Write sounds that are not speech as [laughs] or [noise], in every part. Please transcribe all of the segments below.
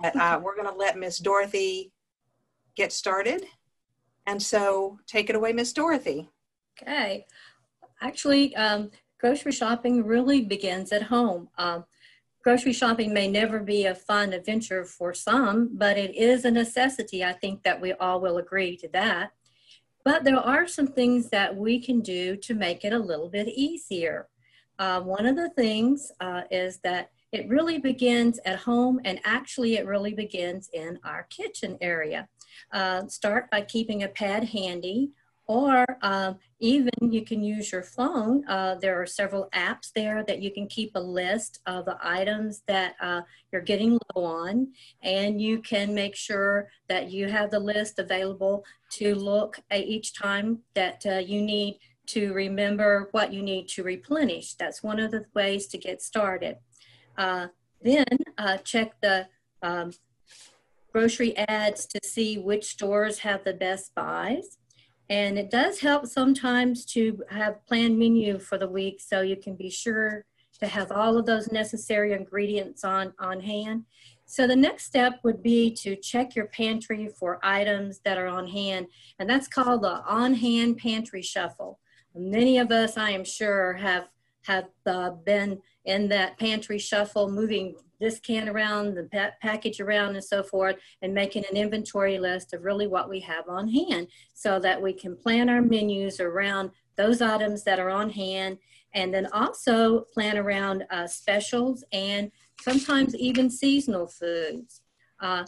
But uh, we're going to let Miss Dorothy get started. And so take it away, Miss Dorothy. Okay. Actually, um, grocery shopping really begins at home. Um, grocery shopping may never be a fun adventure for some, but it is a necessity. I think that we all will agree to that. But there are some things that we can do to make it a little bit easier. Uh, one of the things uh, is that it really begins at home and actually it really begins in our kitchen area. Uh, start by keeping a pad handy or um, even you can use your phone. Uh, there are several apps there that you can keep a list of the items that uh, you're getting low on, and you can make sure that you have the list available to look at each time that uh, you need to remember what you need to replenish. That's one of the ways to get started. Uh, then uh, check the um, grocery ads to see which stores have the best buys. And it does help sometimes to have planned menu for the week so you can be sure to have all of those necessary ingredients on, on hand. So the next step would be to check your pantry for items that are on hand, and that's called the on-hand pantry shuffle. Many of us, I am sure, have have uh, been in that pantry shuffle, moving this can around, the pa package around, and so forth, and making an inventory list of really what we have on hand so that we can plan our menus around those items that are on hand and then also plan around uh, specials and sometimes even seasonal foods. Uh,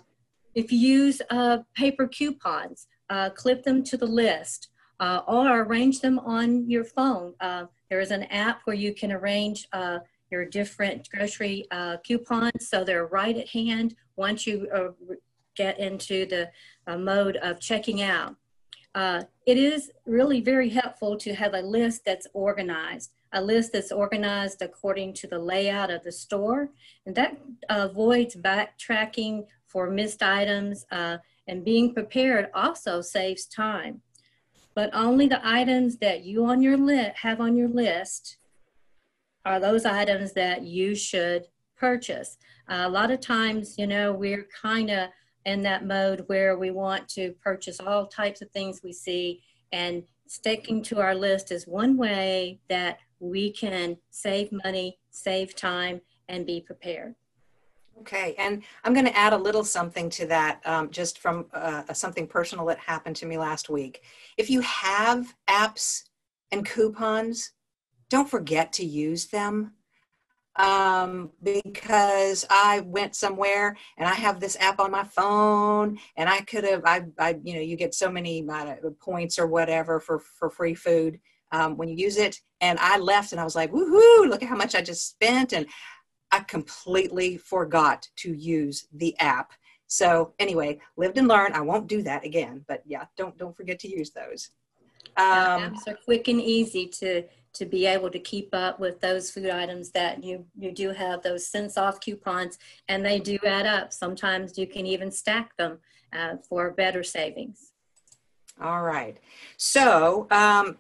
if you use uh, paper coupons, uh, clip them to the list uh, or arrange them on your phone. Uh, there is an app where you can arrange your different grocery uh, coupons so they're right at hand once you uh, get into the uh, mode of checking out. Uh, it is really very helpful to have a list that's organized, a list that's organized according to the layout of the store, and that avoids backtracking for missed items, uh, and being prepared also saves time. But only the items that you on your list have on your list are those items that you should purchase. Uh, a lot of times, you know, we're kind of in that mode where we want to purchase all types of things we see, and sticking to our list is one way that we can save money, save time, and be prepared. Okay, and I'm going to add a little something to that, um, just from uh, something personal that happened to me last week. If you have apps and coupons, don't forget to use them um, because I went somewhere and I have this app on my phone and I could have, I, I, you know, you get so many uh, points or whatever for, for free food um, when you use it. And I left and I was like, woohoo, look at how much I just spent. And I completely forgot to use the app. So anyway, lived and learned. I won't do that again, but yeah, don't, don't forget to use those. Um, apps are quick and easy to to be able to keep up with those food items that you, you do have those cents off coupons and they do add up. Sometimes you can even stack them uh, for better savings. All right. So um,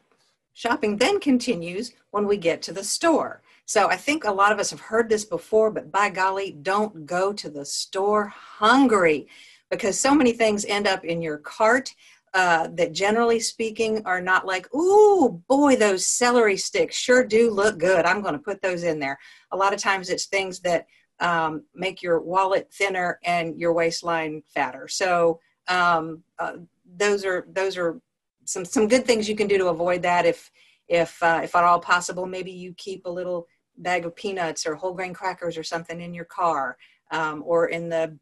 shopping then continues when we get to the store. So I think a lot of us have heard this before, but by golly, don't go to the store hungry because so many things end up in your cart uh, that generally speaking are not like, ooh, boy, those celery sticks sure do look good. I'm going to put those in there. A lot of times it's things that um, make your wallet thinner and your waistline fatter. So um, uh, those are those are some some good things you can do to avoid that. If if uh, if at all possible, maybe you keep a little bag of peanuts or whole grain crackers or something in your car um, or in the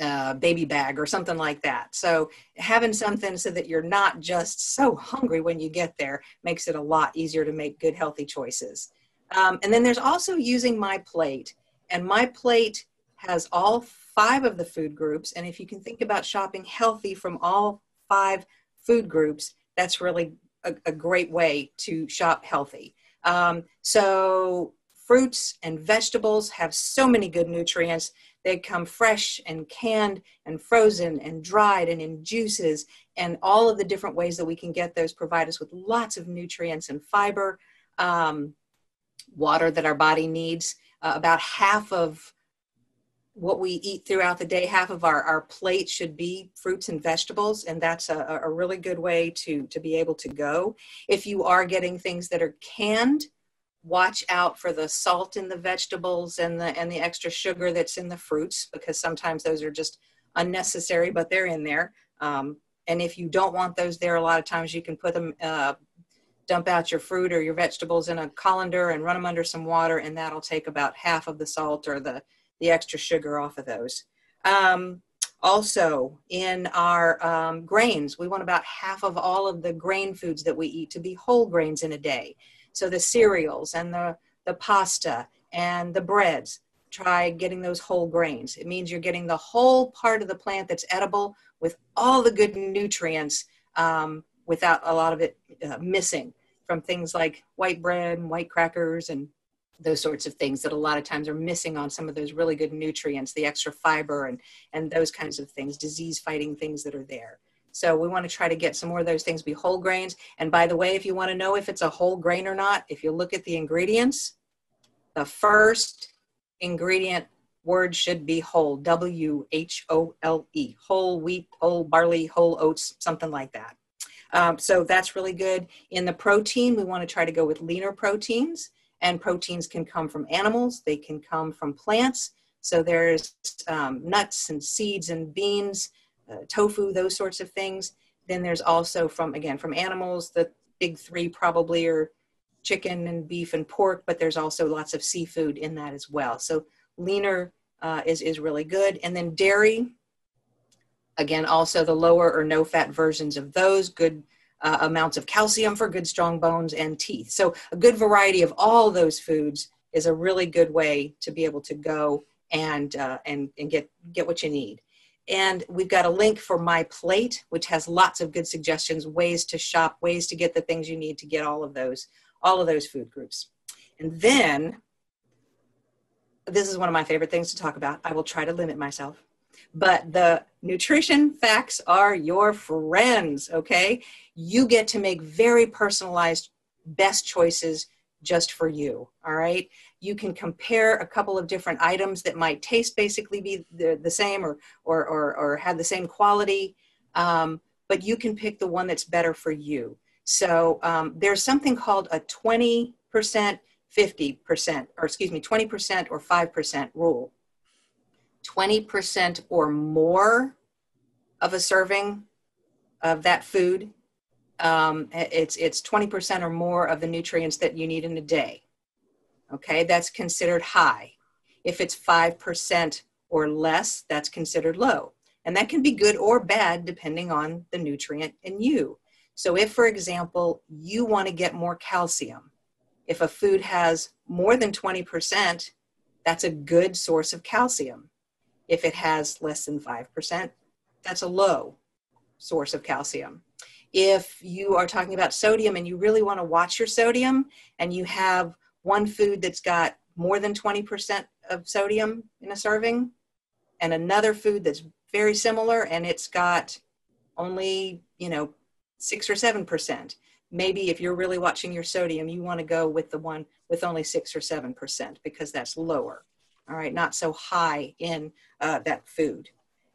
uh, baby bag or something like that. So having something so that you're not just so hungry when you get there makes it a lot easier to make good healthy choices. Um, and then there's also using my plate. And my plate has all five of the food groups. And if you can think about shopping healthy from all five food groups, that's really a, a great way to shop healthy. Um, so fruits and vegetables have so many good nutrients they come fresh and canned and frozen and dried and in juices and all of the different ways that we can get those provide us with lots of nutrients and fiber, um, water that our body needs. Uh, about half of what we eat throughout the day. Half of our, our plate should be fruits and vegetables, and that's a, a really good way to, to be able to go. If you are getting things that are canned, watch out for the salt in the vegetables and the and the extra sugar that's in the fruits because sometimes those are just unnecessary, but they're in there. Um, and if you don't want those there, a lot of times you can put them, uh, dump out your fruit or your vegetables in a colander and run them under some water, and that'll take about half of the salt or the the extra sugar off of those. Um, also, in our um, grains, we want about half of all of the grain foods that we eat to be whole grains in a day. So the cereals and the, the pasta and the breads, try getting those whole grains. It means you're getting the whole part of the plant that's edible with all the good nutrients um, without a lot of it uh, missing from things like white bread and white crackers and those sorts of things that a lot of times are missing on some of those really good nutrients, the extra fiber and, and those kinds of things, disease fighting things that are there. So we want to try to get some more of those things be whole grains. And by the way, if you want to know if it's a whole grain or not, if you look at the ingredients, the first ingredient word should be whole, W H O L E, whole wheat, whole barley, whole oats, something like that. Um, so that's really good. In the protein, we want to try to go with leaner proteins and proteins can come from animals, they can come from plants. So there's um, nuts and seeds and beans, uh, tofu, those sorts of things. Then there's also from, again, from animals, the big three probably are chicken and beef and pork, but there's also lots of seafood in that as well. So leaner uh, is, is really good. And then dairy, again, also the lower or no fat versions of those, good uh, amounts of calcium for good strong bones and teeth. So a good variety of all those foods is a really good way to be able to go and uh, and and get get what you need. And we've got a link for my plate, which has lots of good suggestions, ways to shop, ways to get the things you need to get all of those all of those food groups. And then this is one of my favorite things to talk about. I will try to limit myself but the nutrition facts are your friends, okay? You get to make very personalized best choices just for you, all right? You can compare a couple of different items that might taste basically be the, the same or, or, or, or have the same quality, um, but you can pick the one that's better for you. So um, there's something called a 20%, 50%, or excuse me, 20% or 5% rule. 20% or more of a serving of that food, um, it's, it's 20% or more of the nutrients that you need in a day. Okay, that's considered high. If it's 5% or less, that's considered low. And that can be good or bad depending on the nutrient in you. So, if, for example, you want to get more calcium, if a food has more than 20%, that's a good source of calcium. If it has less than 5%, that's a low source of calcium. If you are talking about sodium and you really want to watch your sodium and you have one food that's got more than 20% of sodium in a serving and another food that's very similar and it's got only, you know, 6 or 7%, maybe if you're really watching your sodium, you want to go with the one with only 6 or 7% because that's lower all right, not so high in uh, that food.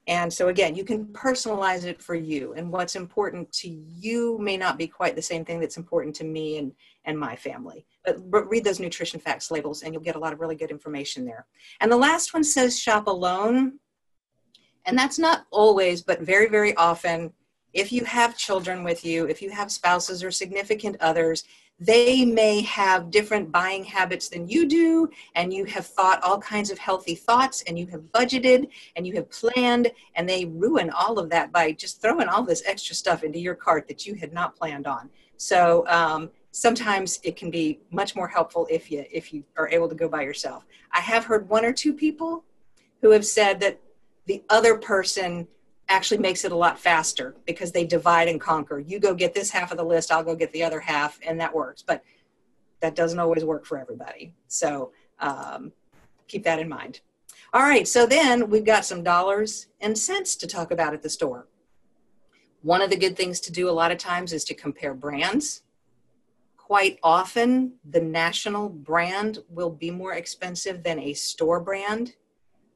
And so again, you can personalize it for you. And what's important to you may not be quite the same thing that's important to me and, and my family. But read those nutrition facts labels and you'll get a lot of really good information there. And the last one says shop alone. And that's not always, but very, very often, if you have children with you, if you have spouses or significant others, they may have different buying habits than you do, and you have thought all kinds of healthy thoughts, and you have budgeted, and you have planned, and they ruin all of that by just throwing all this extra stuff into your cart that you had not planned on. So um, sometimes it can be much more helpful if you if you are able to go by yourself. I have heard one or two people who have said that the other person actually makes it a lot faster because they divide and conquer. You go get this half of the list, I'll go get the other half, and that works. But that doesn't always work for everybody. So um, keep that in mind. All right, so then we've got some dollars and cents to talk about at the store. One of the good things to do a lot of times is to compare brands. Quite often, the national brand will be more expensive than a store brand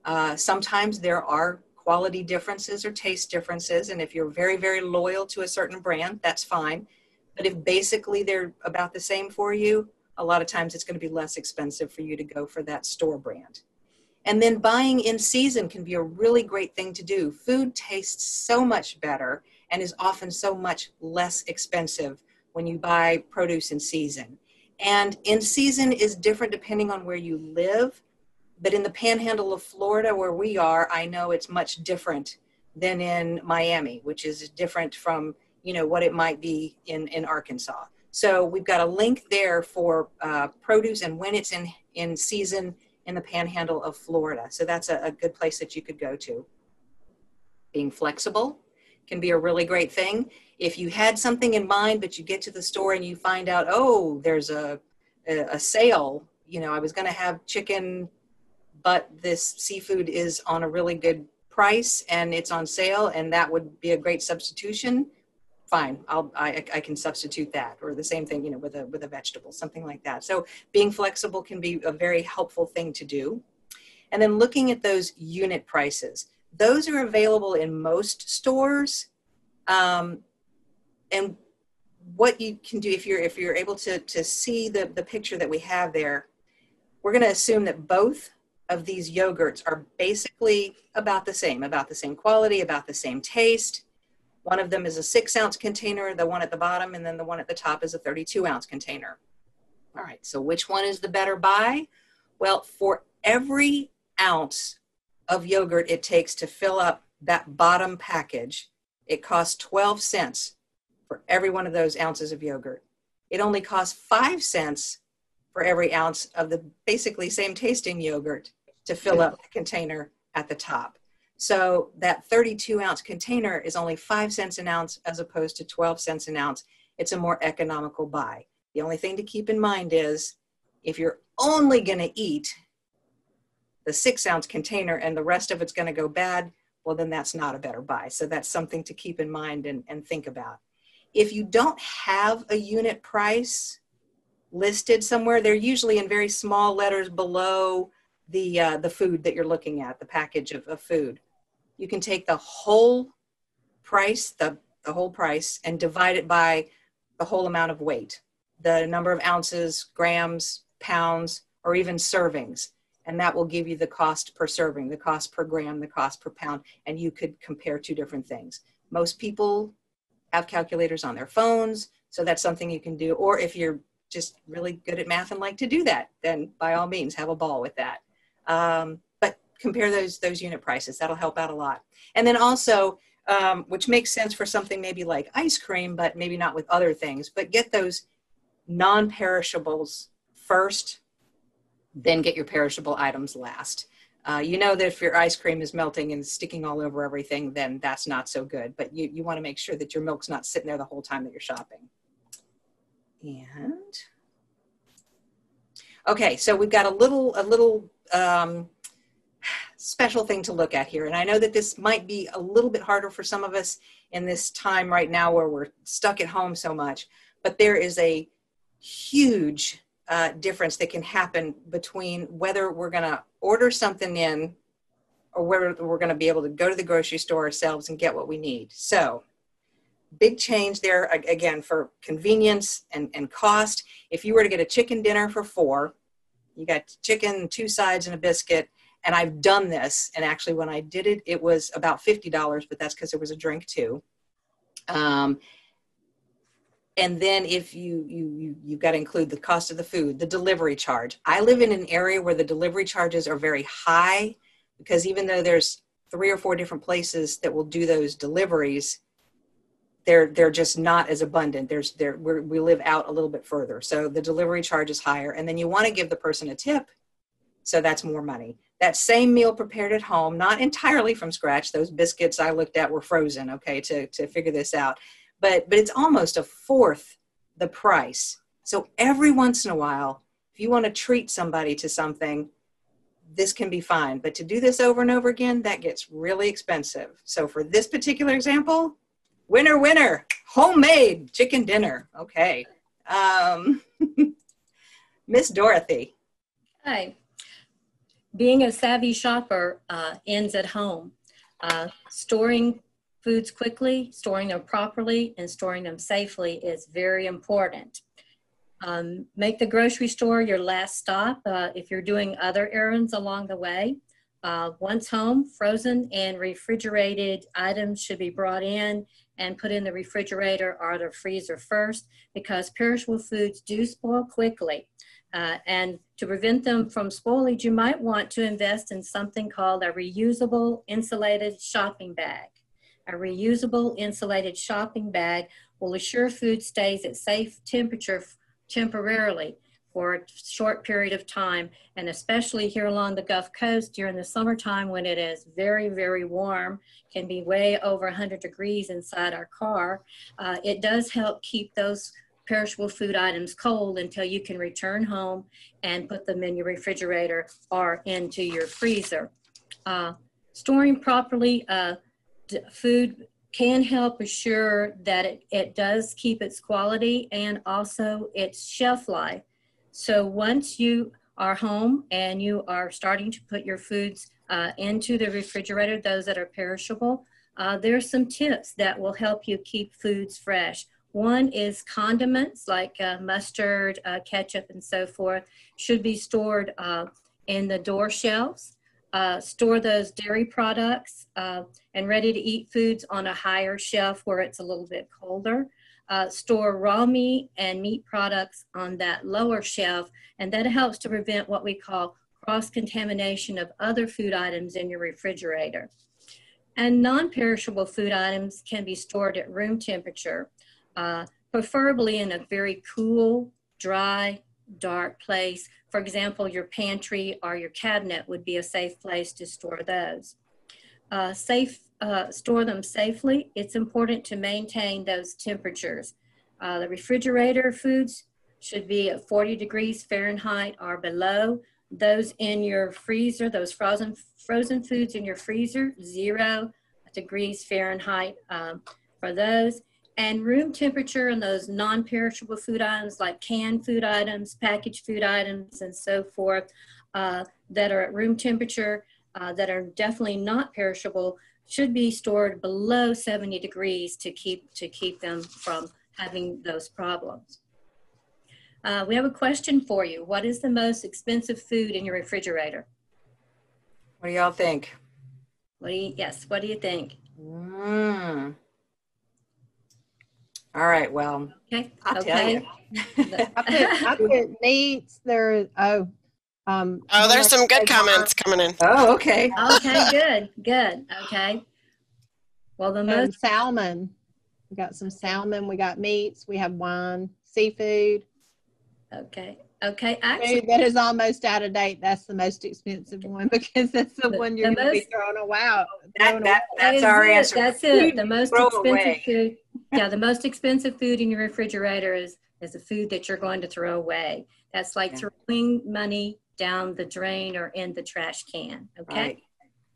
Uh, sometimes there are quality differences or taste differences, and if you're very, very loyal to a certain brand, that's fine. But if basically they're about the same for you, a lot of times it's going to be less expensive for you to go for that store brand. And then buying in season can be a really great thing to do. Food tastes so much better and is often so much less expensive when you buy produce in season. And in season is different depending on where you live. But in the panhandle of Florida, where we are, I know it's much different than in Miami, which is different from you know what it might be in in Arkansas. So we've got a link there for uh, produce and when it's in in season in the panhandle of Florida. So that's a, a good place that you could go to. Being flexible can be a really great thing. If you had something in mind, but you get to the store and you find out, oh, there's a, a, a sale, you know, I was going to have chicken, but this seafood is on a really good price and it's on sale, and that would be a great substitution fine. I'll I, I can substitute that or the same thing you know with a with a vegetable something like that. So being flexible can be a very helpful thing to do. And then looking at those unit prices those are available in most stores um, and what you can do if you're if you're able to to see the the picture that we have there we're going to assume that both of these yogurts are basically about the same about the same quality about the same taste one of them is a six ounce container, the one at the bottom, and then the one at the top is a 32 ounce container. All right, so which one is the better buy? Well, for every ounce of yogurt it takes to fill up that bottom package, it costs 12 cents for every one of those ounces of yogurt. It only costs five cents for every ounce of the basically same tasting yogurt to fill up the container at the top. So that 32 ounce container is only five cents an ounce as opposed to 12 cents an ounce. It's a more economical buy. The only thing to keep in mind is if you're only going to eat the six ounce container and the rest of it's going to go bad, well, then that's not a better buy. So that's something to keep in mind and, and think about. If you don't have a unit price listed somewhere, they're usually in very small letters below the, uh, the food that you're looking at, the package of, of food you can take the whole price, the, the whole price, and divide it by the whole amount of weight, the number of ounces, grams, pounds, or even servings. And that will give you the cost per serving, the cost per gram, the cost per pound, and you could compare two different things. Most people have calculators on their phones, so that's something you can do. Or if you're just really good at math and like to do that, then by all means, have a ball with that. Um, but compare those those unit prices. That'll help out a lot. And then also, um, which makes sense for something maybe like ice cream, but maybe not with other things. But get those non-perishables first, then get your perishable items last. Uh, you know that if your ice cream is melting and sticking all over everything, then that's not so good. But you, you want to make sure that your milk's not sitting there the whole time that you're shopping. And okay, so we've got a little a little um, special thing to look at here. And I know that this might be a little bit harder for some of us in this time right now where we're stuck at home so much, but there is a huge uh, difference that can happen between whether we're going to order something in or whether we're going to be able to go to the grocery store ourselves and get what we need. So, big change there again for convenience and, and cost. If you were to get a chicken dinner for four, you got chicken, two sides, and a biscuit and I've done this. And actually, when I did it, it was about $50, but that's because there was a drink too. Um, and then if you you you you've got to include the cost of the food the delivery charge. I live in an area where the delivery charges are very high because even though there's three or four different places that will do those deliveries they're they're just not as abundant. There's there we live out a little bit further. So the delivery charge is higher. And then you want to give the person a tip so that's more money. That same meal prepared at home, not entirely from scratch. Those biscuits I looked at were frozen, okay, to, to figure this out. But but it's almost a fourth the price. So every once in a while, if you want to treat somebody to something, this can be fine. But to do this over and over again, that gets really expensive. So for this particular example, winner, winner, homemade chicken dinner. Okay. Um, [laughs] Miss Dorothy. Hi being a savvy shopper uh, ends at home. Uh, storing foods quickly, storing them properly, and storing them safely is very important. Um, make the grocery store your last stop uh, if you're doing other errands along the way. Uh, once home, frozen and refrigerated items should be brought in and put in the refrigerator or the freezer first because perishable foods do spoil quickly. Uh, and to prevent them from spoilage, you might want to invest in something called a reusable insulated shopping bag. A reusable insulated shopping bag will assure food stays at safe temperature temporarily for a short period of time, and especially here along the Gulf Coast during the summertime when it is very, very warm, can be way over 100 degrees inside our car. Uh, it does help keep those perishable food items cold until you can return home and put them in your refrigerator or into your freezer. Uh, storing properly uh, food can help assure that it, it does keep its quality and also its shelf life. So once you are home and you are starting to put your foods uh, into the refrigerator, those that are perishable, uh, there are some tips that will help you keep foods fresh. One is condiments like uh, mustard, uh, ketchup, and so forth should be stored uh, in the door shelves. Uh, store those dairy products uh, and ready to eat foods on a higher shelf where it's a little bit colder. Uh, store raw meat and meat products on that lower shelf, and that helps to prevent what we call cross contamination of other food items in your refrigerator. And non perishable food items can be stored at room temperature, uh, preferably in a very cool, dry, dark place. For example, your pantry or your cabinet would be a safe place to store those. Uh, safe, uh, store them safely. It's important to maintain those temperatures. Uh, the refrigerator foods should be at 40 degrees Fahrenheit or below. Those in your freezer, those frozen frozen foods in your freezer, zero degrees Fahrenheit um, for those and room temperature and those non-perishable food items like canned food items, packaged food items, and so forth uh, that are at room temperature uh, that are definitely not perishable should be stored below 70 degrees to keep to keep them from having those problems. Uh, we have a question for you. What is the most expensive food in your refrigerator? What do y'all think? What do you, yes, what do you think? Mm. All right. Well, Okay. I'll tell okay. you. I put, I put meats. There. Oh. Um, Oh, there's some good Hey, comments coming in. Oh, okay. okay, good, good. Okay. Well, the um, salmon. We got some salmon. We got meats. We have wine, seafood. okay, okay. Actually, Food that is almost out of date. That's the most expensive one [laughs] because that's the, The- one you're going to be throwing away. That, that, that that's is our it, answer. That's it. The most throw expensive away. food. Yeah, the most expensive food in your refrigerator is is the food that you're going to throw away. That's like Yeah. throwing money down the drain or in the trash can. Okay. Right.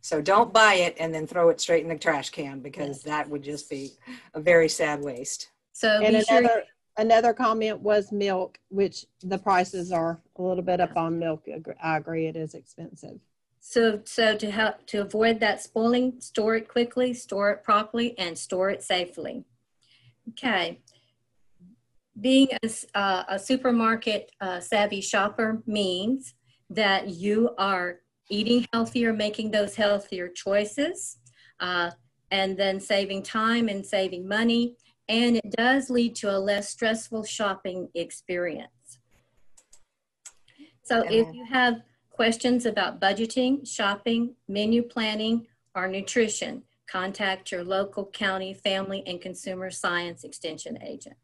So don't buy it and then throw it straight in the trash can because that would just be a very sad waste. So And be sure. Another comment was milk, which the prices are a little bit up on milk. I agree, it is expensive. So, so to help to avoid that spoiling, store it quickly, store it properly, and store it safely. Okay. Being a, uh, a supermarket uh, savvy shopper means that you are eating healthier, making those healthier choices, uh, and then saving time and saving money. And it does lead to a less stressful shopping experience. So if you have questions about budgeting, shopping, menu planning, or nutrition, contact your local county family and consumer science extension agent.